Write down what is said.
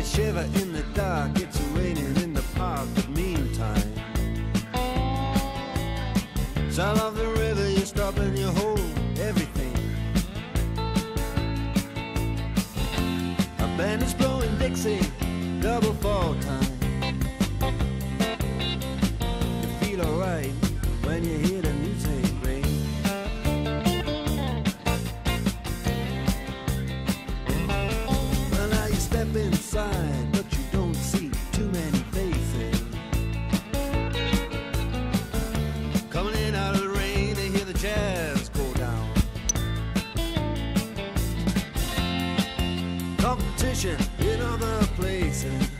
a shiver in the dark. It's raining in the park, but meantime. south of the river, you're stopping. you hold everything. A band is blowing Dixie, double fall time. competition in other places.